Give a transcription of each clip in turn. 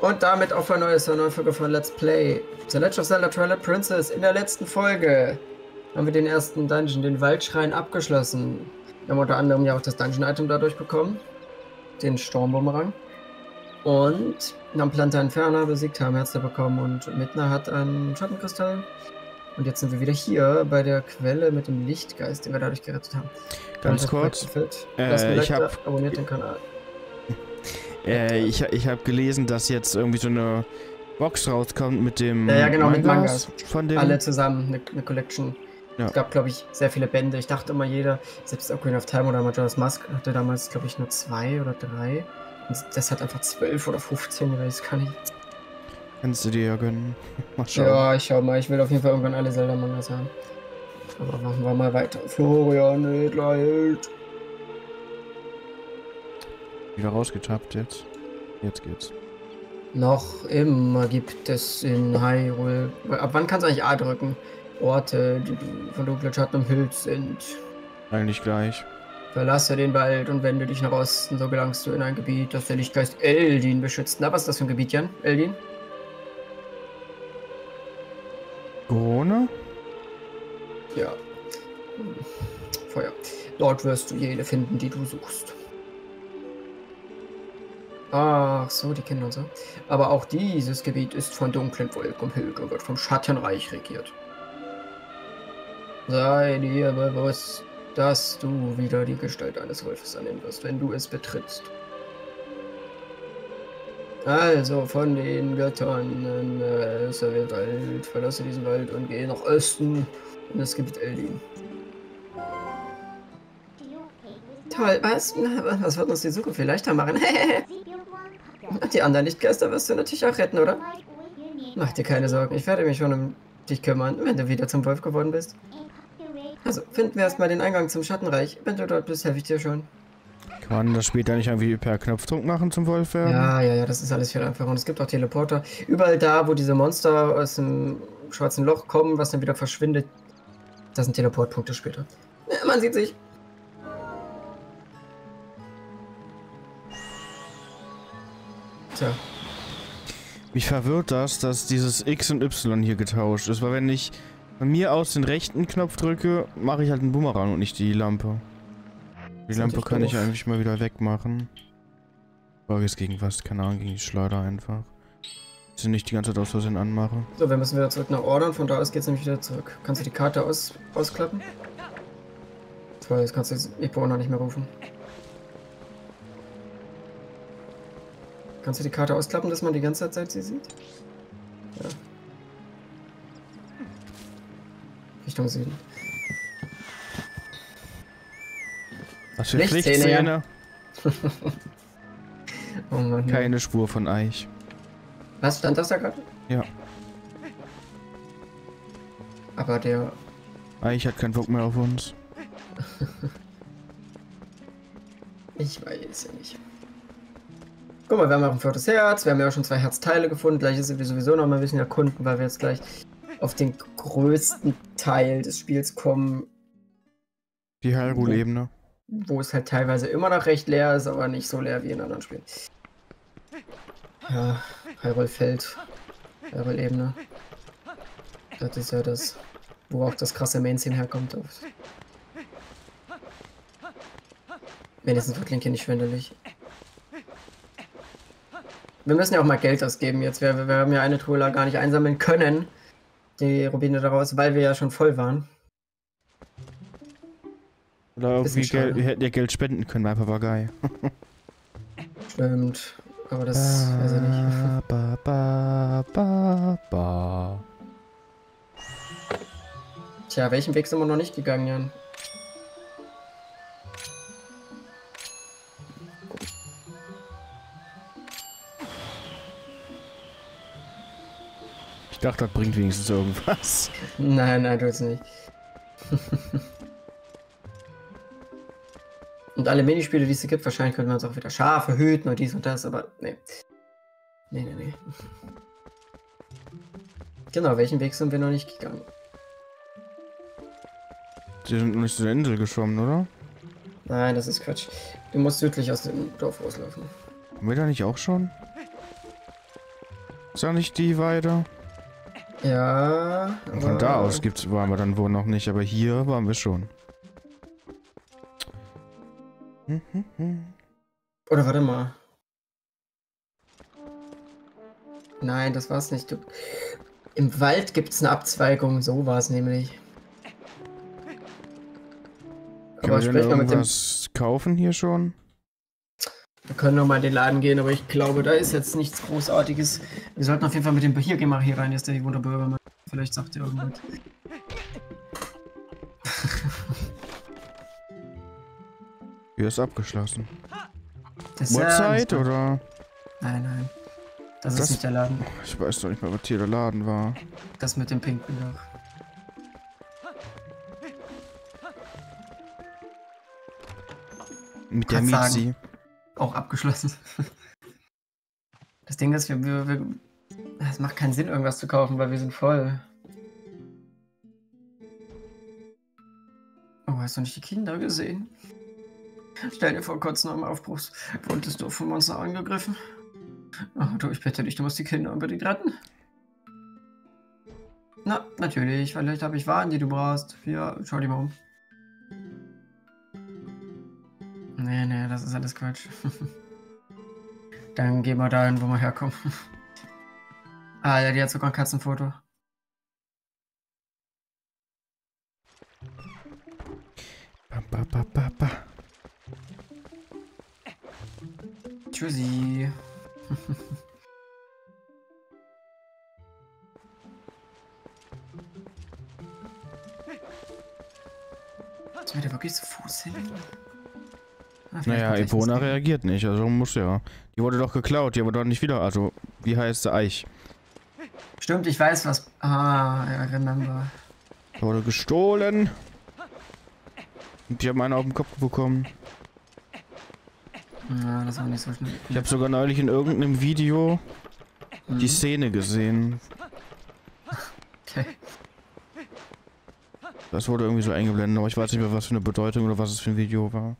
Und damit auf ein neues, eine neue Folge von Let's Play. The Legend of Zelda Twilight Princess. In der letzten Folge haben wir den ersten Dungeon, den Waldschrein, abgeschlossen. Wir haben unter anderem ja auch das Dungeon-Item dadurch bekommen. Den Sturmbumerang. Und haben Planta Inferna besiegt, haben Herzer bekommen und Midna hat einen Schattenkristall. Und jetzt sind wir wieder hier bei der Quelle mit dem Lichtgeist, den wir dadurch gerettet haben. Ganz kurz. Äh, ich habe abonniert den Kanal. Äh, ich ich habe gelesen, dass jetzt irgendwie so eine Box rauskommt mit dem. Ja, ja genau, Mangas mit Mangas. Von dem Alle zusammen, eine, eine Collection. Ja. Es gab, glaube ich, sehr viele Bände. Ich dachte immer, jeder, selbst Ocarina of Time oder Majora's Mask, hatte damals, glaube ich, nur zwei oder drei. Und das hat einfach zwölf oder 15, ich weiß gar nicht. Kannst du dir ja gönnen. Mal schauen. Ja, ich schau mal. Ich will auf jeden Fall irgendwann alle Zelda-Mangas haben. Aber machen wir mal weiter. Florian Edlerheld. Wieder rausgetappt jetzt. Jetzt geht's. Noch immer gibt es in Hyrule. Ab wann kannst du eigentlich A drücken? Orte, die von dunklen Schatten umhüllt sind. Eigentlich gleich. Verlasse den Wald und wende dich nach Osten, so gelangst du in ein Gebiet, das der Lichtgeist Eldin beschützt. Na, was ist das für ein Gebiet, Jan? Eldin? Corona? Ja. Feuer. Dort wirst du jene finden, die du suchst. Ach so, die Kinder und so. Aber auch dieses Gebiet ist von dunklen Wolken umhüllt und wird vom Schattenreich regiert. Sei dir bewusst, dass du wieder die Gestalt eines Wolfes annehmen wirst, wenn du es betrittst. Also von den Göttern äh, Welt, verlasse diesen Wald und gehe nach Osten in das Gebiet Eldin. Toll, was? Was wird uns die Suche viel leichter machen? Die anderen Lichtgeister wirst du natürlich auch retten, oder? Mach dir keine Sorgen, ich werde mich schon um dich kümmern, wenn du wieder zum Wolf geworden bist. Also, finden wir erstmal den Eingang zum Schattenreich. Wenn du dort bist, helfe ich dir schon. Kann man das später nicht irgendwie per Knopfdruck machen zum Wolf werden? Ja, ja, ja, das ist alles viel einfacher. Und es gibt auch Teleporter. Überall da, wo diese Monster aus dem schwarzen Loch kommen, was dann wieder verschwindet, das sind Teleportpunkte später. Ja, man sieht sich. Tja. Mich verwirrt das, dass dieses X und Y hier getauscht ist, weil wenn ich von mir aus den rechten Knopf drücke, mache ich halt einen Bumerang und nicht die Lampe. Die das Lampe kann doof. ich eigentlich mal wieder wegmachen. Frage ist gegen was? Keine Ahnung, gegen die Schleuder einfach. Dass ich nicht die ganze Zeit aus Versehen anmache. So, wir müssen wieder zurück nach Ordern. Von da aus geht es nämlich wieder zurück. Kannst du die Karte aus ausklappen? Toll, jetzt kannst du das Epo noch nicht mehr rufen. Kannst du die Karte ausklappen, dass man die ganze Zeit sie sieht? Ja. Richtung Süden. Was für Pflichtzähne? oh Mann, Keine Spur von Eich. Was stand das da gerade? Ja. Aber der... Eich hat keinen Bock mehr auf uns. Guck mal, wir haben auch ein viertes Herz, wir haben ja auch schon zwei Herzteile gefunden. Gleich ist wir sowieso noch mal ein bisschen erkunden, weil wir jetzt gleich auf den größten Teil des Spiels kommen. Die Hyrule-Ebene. Wo es halt teilweise immer noch recht leer ist, aber nicht so leer wie in anderen Spielen. Ja, Hyrule-Feld. Hyrule-Ebene. Das ist ja das, wo auch das krasse Main-Scene herkommt. Wenigstens wird Link hier nicht schwindelig. Wir müssen ja auch mal Geld ausgeben jetzt. Wir, wir haben ja eine Truhe gar nicht einsammeln können. Die Rubine daraus, weil wir ja schon voll waren. Oder irgendwie Geld, wir hätten ja Geld spenden können bei Papagei. Stimmt. Aber das ba, weiß ich nicht. Ba, ba, ba, ba. Tja, welchen Weg sind wir noch nicht gegangen, Jan? Dachte, das bringt wenigstens irgendwas. Nein, nein, tut's nicht. und alle Minispiele, die es gibt, wahrscheinlich könnte man es auch wieder Schafe hüten und dies und das, aber nee. Nee, nee, nee. Genau, welchen Weg sind wir noch nicht gegangen? Die sind noch nicht zu der Insel geschwommen, oder? Nein, das ist Quatsch. Du musst südlich aus dem Dorf rauslaufen. Haben wir da nicht auch schon? Ist da nicht die Weide? Ja. Und von da aus gibt's, waren wir dann wohl noch nicht, aber hier waren wir schon. Oder warte mal. Nein, das war's nicht. Du, Im Wald gibt's eine Abzweigung, so war es nämlich. Kann aber sprich mal mit dem. kaufen hier schon? Wir können noch mal in den Laden gehen, aber ich glaube, da ist jetzt nichts Großartiges. Wir sollten auf jeden Fall mit dem... Hier, geh mal hier rein, jetzt der Wunderbürger. Vielleicht sagt er irgendwas. Hier ist abgeschlossen. Das Uhrzeit ja, oder? Nein, nein. Das, das, ist nicht der Laden. Ich weiß doch nicht mehr, was hier der Laden war. Das mit dem pinken Dach. Mit der Mietzi. Auch abgeschlossen. Das Ding ist, wir, wir, wir, es macht keinen Sinn, irgendwas zu kaufen, weil wir sind voll. Oh, hast du nicht die Kinder gesehen? Stell dir vor, kurz nach dem Aufbruch wurdest du vom Monster angegriffen. Oh, du, ich bitte dich, du musst die Kinder unbedingt retten. Na, natürlich, vielleicht habe ich Waren, die du brauchst. Ja, schau dir mal um. Alles Quatsch. Dann gehen wir dahin, wo wir herkommen. ah, ja, die hat sogar ein Katzenfoto. Epona reagiert nicht, also muss ja. Die wurde doch geklaut, die wurde doch nicht wieder. Also, wie heißt der Eich? Stimmt, ich weiß was. Ah, ja, remember. Wurde gestohlen. Und ich habe einen auf den Kopf bekommen. Ja, das war nicht so schnell. Ich habe sogar neulich in irgendeinem Video mhm. die Szene gesehen. Okay. Das wurde irgendwie so eingeblendet, aber ich weiß nicht mehr, was für eine Bedeutung oder was es für ein Video war.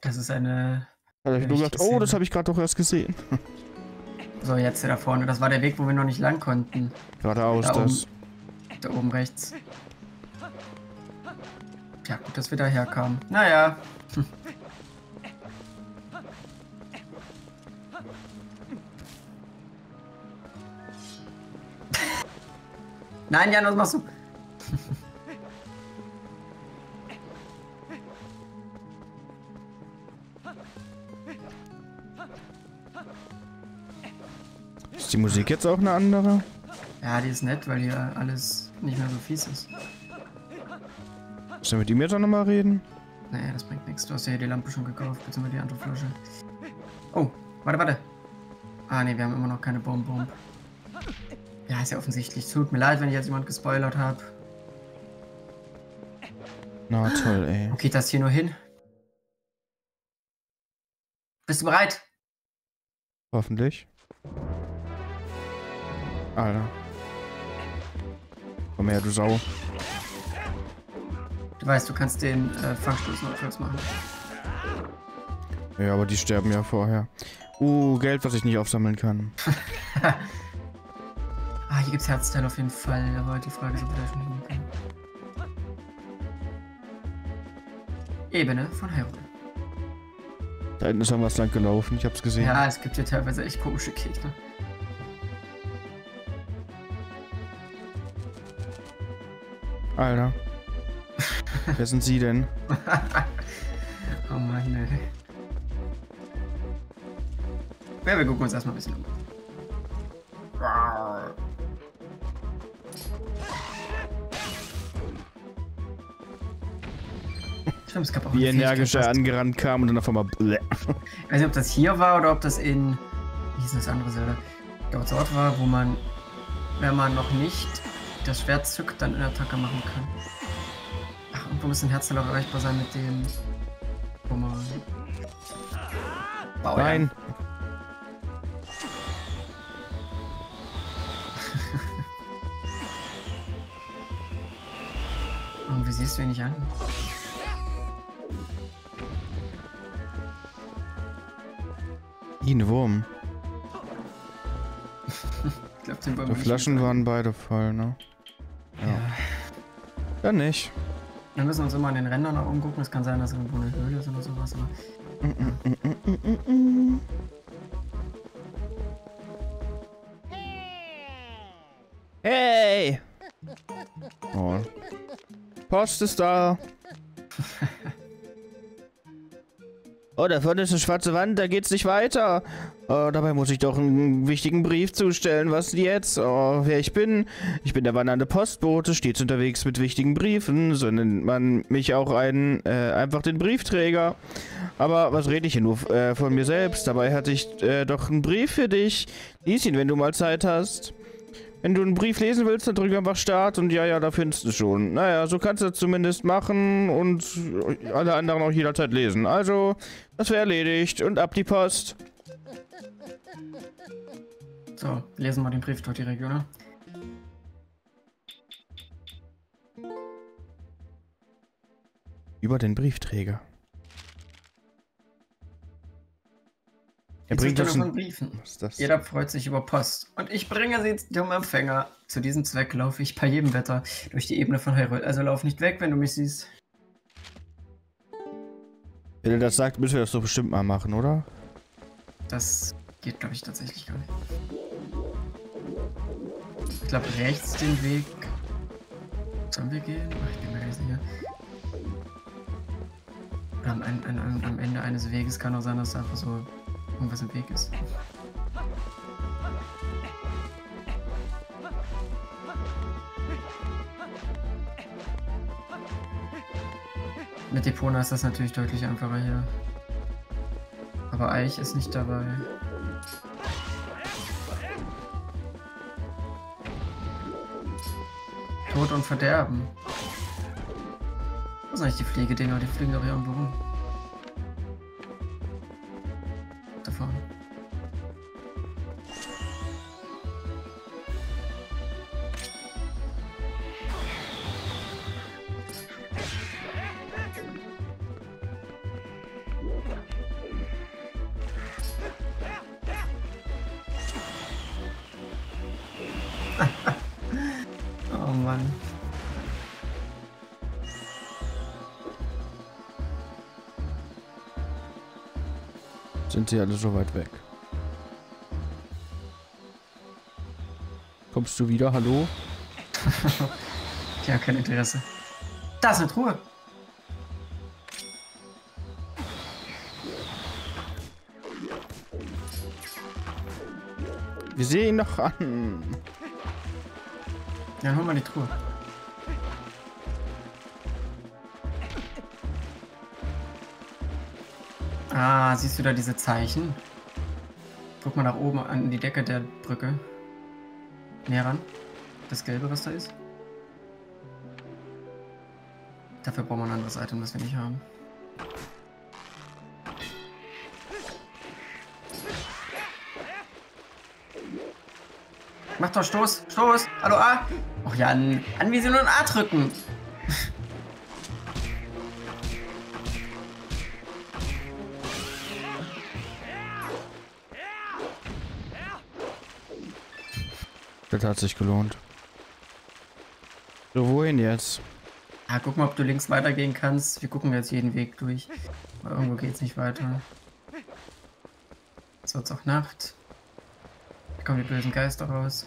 Das ist eine. Also ich nur gedacht, oh, das habe ich gerade doch erst gesehen. So, jetzt da vorne. Das war der Weg, wo wir noch nicht lang konnten. Geradeaus, da das. Oben, da oben rechts. Ja, gut, dass wir da herkamen. Naja. Nein, Jan, was machst du? Ist die Musik jetzt auch eine andere? Ja, die ist nett, weil hier alles nicht mehr so fies ist. Sollen wir ihm jetzt auch nochmal reden? Nee, das bringt nichts. Du hast ja hier die Lampe schon gekauft, beziehungsweise die andere Flasche. Oh, warte, warte. Ah, nee, wir haben immer noch keine Bomb-Bomb. Ja, ist ja offensichtlich. Tut mir leid, wenn ich jetzt jemand gespoilert habe. Na toll, ey. Wo geht das hier nur hin? Bist du bereit? Hoffentlich. Alter. Komm her, du Sau. Du weißt, du kannst den äh, Fangstoß notfalls machen. Ja, aber die sterben ja vorher. Uh, Geld, was ich nicht aufsammeln kann. Ah, hier gibt's Herzteil auf jeden Fall, aber die Frage ist, ob wir da schon können. Ebene von Hyrule. Da hinten ist irgendwas lang gelaufen, ich hab's gesehen. Ja, es gibt hier teilweise echt komische Gegner. Alter. Wer sind Sie denn? oh Mann, ey. Ja, wir gucken uns erstmal ein bisschen um. Stimmt, es gab auch Wie energisch er angerannt kam und dann auf einmal. Bleh. Ich weiß nicht, ob das hier war oder ob das in. Wie hieß das andere Zelda? Dort Ort war, wo man, wenn man noch nicht das Schwert zückt, dann eine Attacke machen kann. Ach, irgendwo muss ein Herzteil auch erreichbar sein mit dem. Wo man. Bauern. Nein! Und wie siehst du ihn nicht an? Wie ein Wurm. ich glaube, den Die Flaschen waren beide voll, ne? Ja. ja. Ja, nicht. Wir müssen uns immer an den Rändern noch umgucken. Es kann sein, dass irgendwo eine Höhle ist oder sowas. Aber, Hey! Oh. Post ist da. Oh, da vorne ist eine schwarze Wand, da geht's nicht weiter. Oh, dabei muss ich doch einen wichtigen Brief zustellen. Was jetzt? Oh, wer ich bin? Ich bin der wandernde Postbote, stets unterwegs mit wichtigen Briefen. So nennt man mich auch einen, äh, einfach den Briefträger. Aber was rede ich hier nur äh, von mir selbst? Dabei hatte ich äh, doch einen Brief für dich. Lies ihn, wenn du mal Zeit hast. Wenn du einen Brief lesen willst, dann drück einfach Start und ja, ja, da findest du schon. Naja, so kannst du das zumindest machen und alle anderen auch jederzeit lesen. Also, das wäre erledigt und ab die Post. So, lesen wir den Brief dort direkt, oder? Über den Briefträger. Uns von Briefen. Jeder freut sich über Post. Und ich bringe sie zum Empfänger. Zu diesem Zweck laufe ich bei jedem Wetter durch die Ebene von Hyrule. Also lauf nicht weg, wenn du mich siehst. Wenn er das sagt, müssen wir das doch bestimmt mal machen, oder? Das geht, glaube ich, tatsächlich gar nicht. Ich glaube, rechts den Weg. Sollen wir gehen? Ach, ich bin mir gar nicht sicher. Am, am, am Ende eines Weges kann auch sein, dass einfach so irgendwas im Weg ist. Mit Depona ist das natürlich deutlich einfacher hier. Aber Eich ist nicht dabei. Tod und Verderben. Was sind eigentlich die Pflegedinger? Die fliegen doch hier irgendwo rum. Sind sie alle so weit weg? Kommst du wieder? Hallo? ja, kein Interesse. Da ist eine Truhe. Wir sehen ihn noch an. Ja, hol mal die Truhe. Ah, siehst du da diese Zeichen? Guck mal nach oben an die Decke der Brücke. Näher ran. Das Gelbe, was da ist. Dafür brauchen wir ein anderes Item, das wir nicht haben. Mach doch Stoß, Stoß. Hallo A. Och ja, an, an wie sie nur ein A drücken. Das hat sich gelohnt. So, wohin jetzt? Ja, guck mal, ob du links weitergehen kannst. Wir gucken jetzt jeden Weg durch. Aber irgendwo geht's nicht weiter. Jetzt wird's auch Nacht. Da kommen die bösen Geister raus.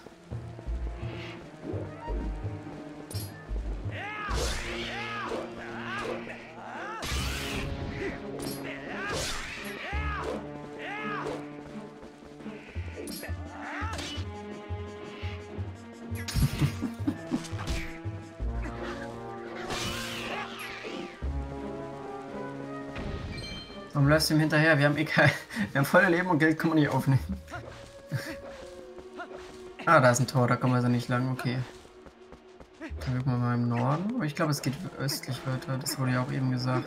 Warum läufst du ihm hinterher? Wir haben eh kein, wir haben volle Leben und Geld kann man nicht aufnehmen. ah, da ist ein Tor, da kommen wir also nicht lang, okay. Dann gucken wir mal im Norden. Aber ich glaube, es geht östlich weiter, das wurde ja auch eben gesagt.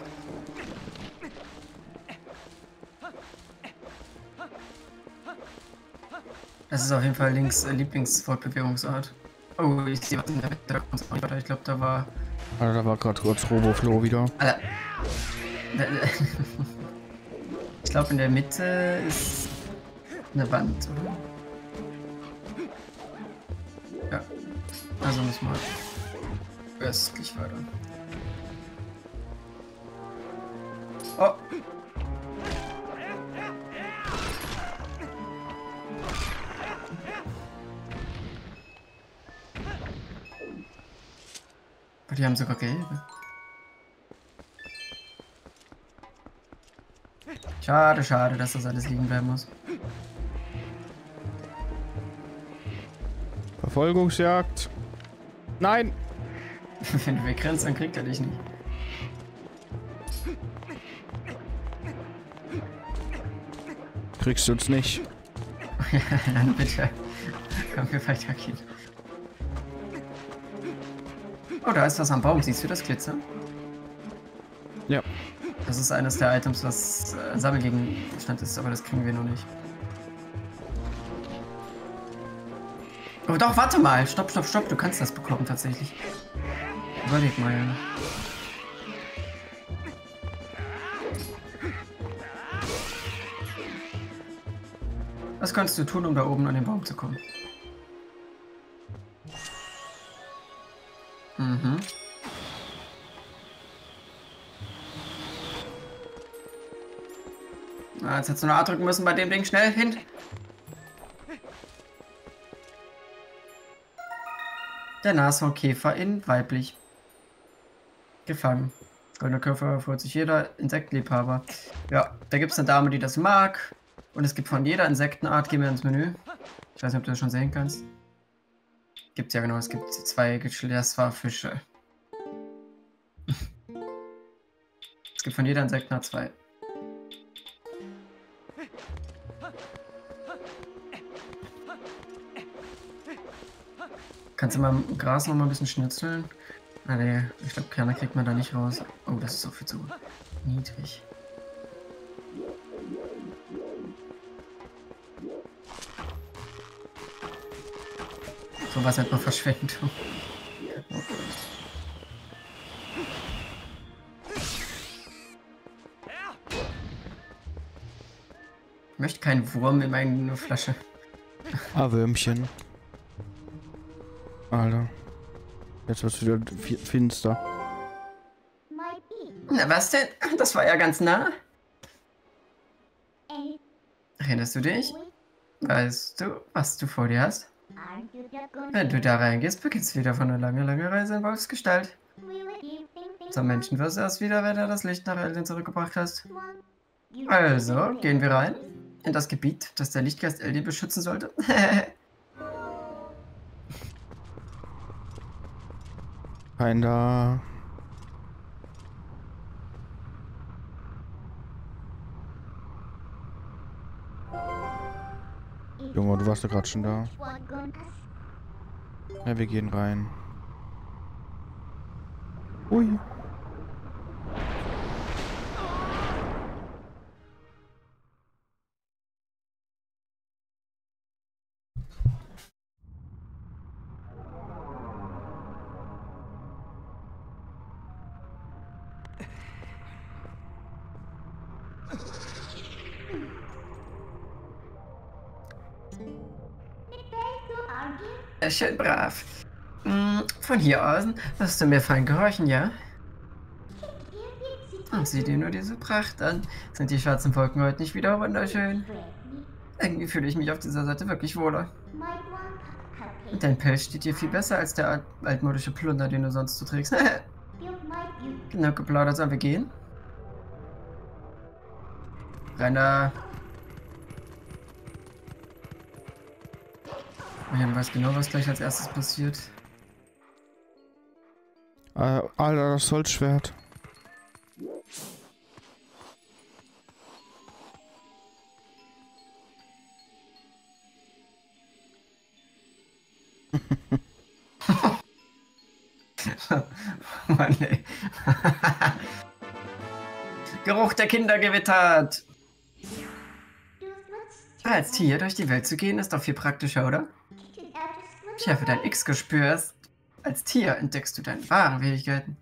Das ist auf jeden Fall links äh, Lieblingsfortbewegungsart. Oh, ich sehe was in der Mitte. Ich glaube, da war. Alter, da war gerade kurz Roboflo wieder. Alter. Glaube, in der Mitte ist eine Wand, oder? Ja. Also müssen wir östlich weiter. Oh. Die haben sogar gelbe. Schade, schade, dass das alles liegen bleiben muss. Verfolgungsjagd. Nein! Wenn du wegrennst, dann kriegt er dich nicht. Kriegst du uns nicht. dann bitte. Komm, wir weitergehen. Oh, da ist was am Baum. Siehst du das Glitzer? Ja. Das ist eines der Items, was äh, Sammelgegenstand ist, aber das kriegen wir noch nicht. Oh doch, warte mal. Stopp, stopp, stopp. Du kannst das bekommen tatsächlich. Überleg mal. Was kannst du tun, um da oben an den Baum zu kommen? Mhm. Na, jetzt hättest du eine A drücken müssen bei dem Ding. Schnell hin. Der Nashornkäfer in weiblich. Gefangen. Goldener Käfer freut sich jeder Insektenliebhaber. Ja, da gibt es eine Dame, die das mag. Und es gibt von jeder Insektenart, gehen wir ins Menü. Ich weiß nicht, ob du das schon sehen kannst. Gibt's ja genau, es gibt zwei Geschlechtsfische. es gibt von jeder Insektenart zwei. Kannst du mal im Gras noch mal ein bisschen schnitzeln? Ah, nee, ich glaube, Kerne kriegt man da nicht raus. Oh, das ist auch viel zu niedrig. So was nennt man Verschwendung. Oh ich möchte keinen Wurm in meine Flasche. Ah, Würmchen. Alter. Jetzt wird es wieder finster. Na was denn? Das war ja ganz nah. Erinnerst du dich? Weißt du, was du vor dir hast? Wenn du da reingehst, beginnst du wieder von einer lange, lange Reise in Wolfsgestalt. Zum Menschen wirst du erst wieder, wenn du das Licht nach Elden zurückgebracht hast. Also, gehen wir rein. In das Gebiet, das der Lichtgeist Elden beschützen sollte. Kein da. Junge, du warst ja gerade schon da. Ja, wir gehen rein. Ui. Schön brav. Hm, von hier aus wirst du mir fein gehorchen, ja? Und sieh dir nur diese Pracht an. Sind die schwarzen Wolken heute nicht wieder wunderschön? Irgendwie fühle ich mich auf dieser Seite wirklich wohler. Dein Pelz steht dir viel besser als der altmodische Plunder, den du sonst so trägst. genau geplaudert, sollen wir gehen? Renner. Jan weiß genau, was gleich als erstes passiert. Äh, Alter, das Holzschwert. Mann, ey. Geruch der Kinder gewittert. Als Tier durch die Welt zu gehen, ist doch viel praktischer, oder? Tja, für dein X-Gespür ist, als Tier entdeckst du deine wahren Fähigkeiten.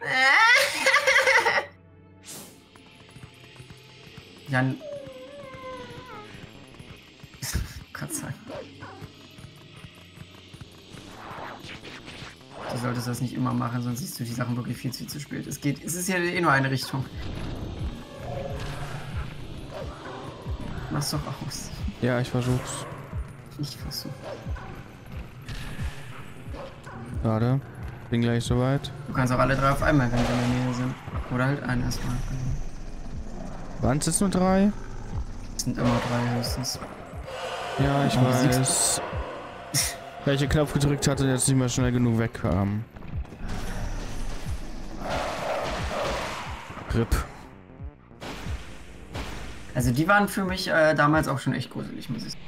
Jan. Gott sei Dank. solltest das nicht immer machen, sonst siehst du die Sachen wirklich viel, viel zu spät. Es geht, es ist ja eh nur eine Richtung. Mach's doch aus. Ja, ich versuch's. Ich versuch. Warte. Bin gleich soweit. Du kannst auch alle drei auf einmal, wenn sie in der Nähe sind. Oder halt einen erstmal. Waren es jetzt nur drei? Es sind immer drei höchstens. Ja, ich weiß. Weil ich den Knopf gedrückt hatte, jetzt nicht mehr schnell genug wegkam. RIP. Also die waren für mich äh, damals auch schon echt gruselig, muss ich sagen.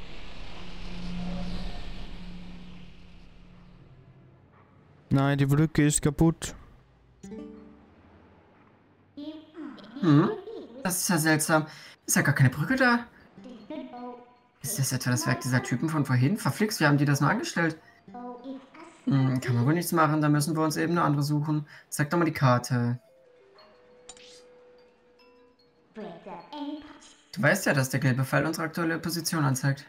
Nein, die Brücke ist kaputt. Hm? Das ist ja seltsam. Ist ja gar keine Brücke da. Ist das etwa das Werk dieser Typen von vorhin? Verflixt, wie haben die das nur angestellt? Hm, kann man wohl nichts machen, da müssen wir uns eben eine andere suchen. Zeig doch mal die Karte. Du weißt ja, dass der gelbe Pfeil unsere aktuelle Position anzeigt.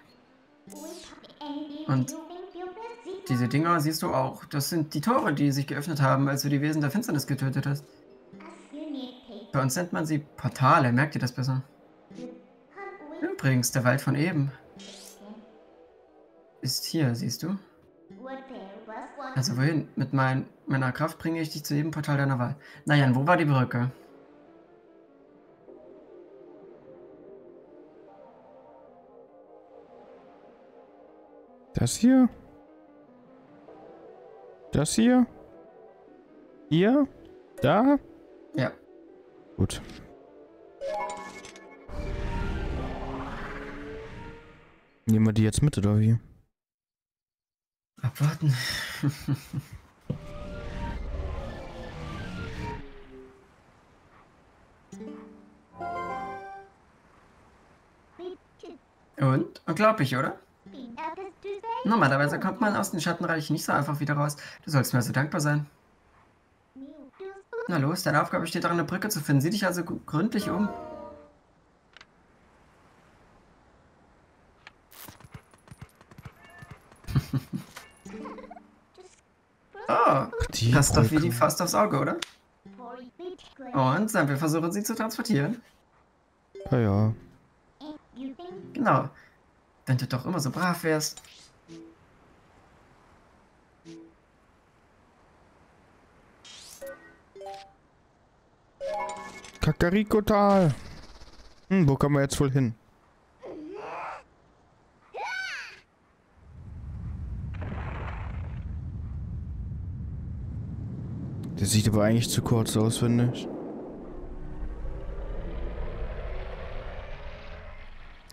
Und diese Dinger siehst du auch. Das sind die Tore, die sich geöffnet haben, als du die Wesen der Finsternis getötet hast. Bei uns nennt man sie Portale. Merkt ihr das besser? Übrigens, der Wald von eben ist hier, siehst du? Also wohin? Mit mein, meiner Kraft bringe ich dich zu jedem Portal deiner Wahl. Naja, wo war die Brücke? Das hier? Das hier? Hier? Da? Ja. Gut. Nehmen wir die jetzt mit, oder wie? Abwarten. Und? Unglaublich, oder? Normalerweise kommt man aus dem Schattenreich nicht so einfach wieder raus. Du sollst mir also dankbar sein. Na los, deine Aufgabe steht darin, eine Brücke zu finden. Sieh dich also gründlich um. oh, die passt doch wie die Faust aufs Auge, oder? Und dann wir versuchen sie zu transportieren. Ja, ja. Genau. Wenn du doch immer so brav wärst. Kakariko-Tal. Hm, wo kommen wir jetzt wohl hin? Der sieht aber eigentlich zu kurz aus, finde ich.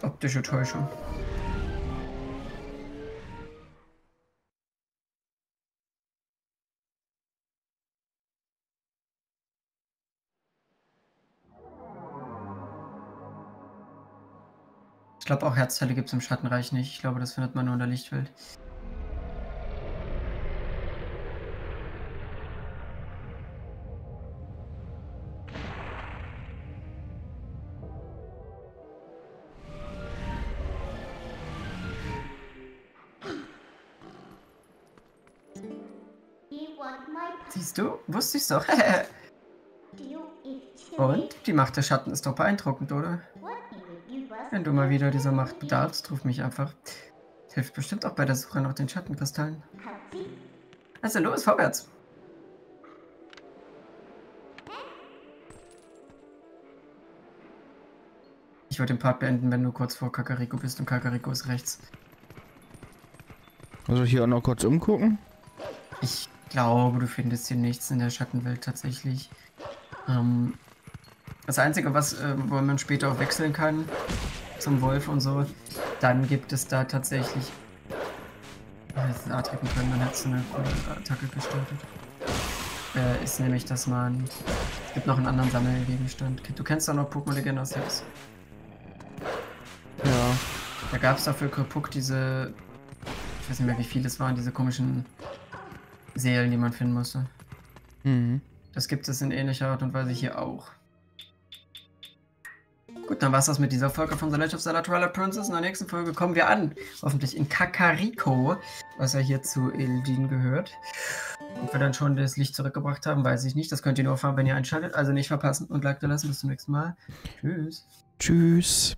Optische Täuschung. Ich glaube auch Herzteile gibt es im Schattenreich nicht. Ich glaube, das findet man nur in der Lichtwelt. Siehst du? Wusste ich doch. Und? Die Macht der Schatten ist doch beeindruckend, oder? Wenn du mal wieder dieser Macht bedarfst, ruf mich einfach. Hilft bestimmt auch bei der Suche nach den Schattenkristallen. Also los, vorwärts! Ich würde den Part beenden, wenn du kurz vor Kakariko bist und Kakariko ist rechts. Also hier auch noch kurz umgucken? Ich glaube, du findest hier nichts in der Schattenwelt tatsächlich. Ähm, das Einzige, was, äh, wo man später auch wechseln kann, zum Wolf und so, dann gibt es da tatsächlich. Äh, Attricken können, man hat so eine coole Attacke gestartet. Äh, ist nämlich, dass man. Es gibt noch einen anderen Sammelgegenstand. Du kennst doch noch Pokémon Legend aus Hex. Ja. Da gab es dafür Kripuk diese. Ich weiß nicht mehr, wie viele es waren, diese komischen Seelen, die man finden musste. Mhm. Das gibt es in ähnlicher Art und Weise hier auch. Gut, dann war es das mit dieser Folge von The Legend of Zelda Twilight Princess. In der nächsten Folge kommen wir an. Hoffentlich in Kakariko, was ja hier zu Eldin gehört. Ob wir dann schon das Licht zurückgebracht haben, weiß ich nicht. Das könnt ihr nur erfahren, wenn ihr einschaltet. Also nicht verpassen und Like da lassen. Bis zum nächsten Mal. Tschüss. Tschüss.